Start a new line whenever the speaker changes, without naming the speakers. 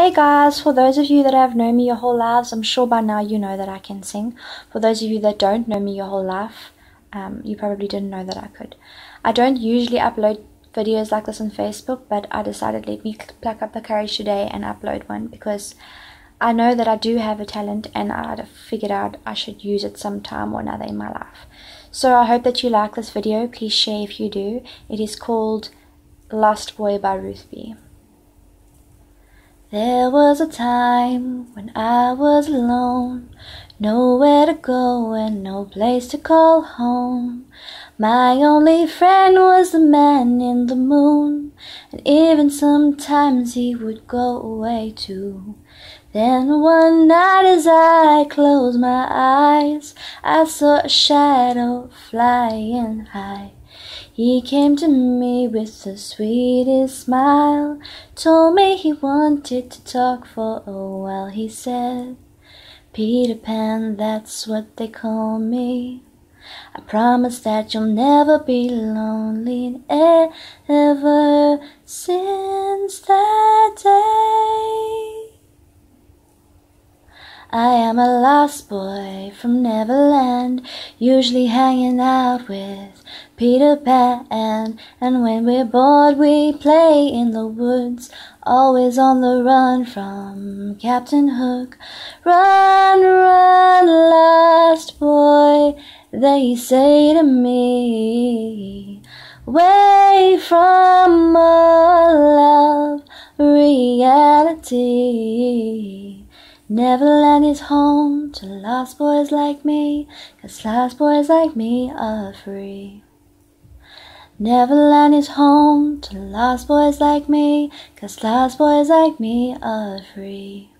Hey guys, for those of you that have known me your whole lives, I'm sure by now you know that I can sing. For those of you that don't know me your whole life, um, you probably didn't know that I could. I don't usually upload videos like this on Facebook, but I decided let me pluck up the courage today and upload one because I know that I do have a talent and I figured out I should use it sometime or another in my life. So I hope that you like this video. Please share if you do. It is called Lost Boy by Ruth B. There was a time when I was alone, nowhere to go and no place to call home. My only friend was the man in the moon, and even sometimes he would go away too. Then one night as I closed my eyes, I saw a shadow flying high. He came to me with the sweetest smile, told me he wanted to talk for a while. He said, Peter Pan, that's what they call me. I promise that you'll never be lonely ever since that day. I am a lost boy from Neverland, usually hanging out with Peter Pan. And when we're bored, we play in the woods, always on the run from Captain Hook. Run, they say to me. Way from all of reality. Neverland is home to lost boys like me, cause lost boys like me are free. Neverland is home to lost boys like me, cause lost boys like me are free.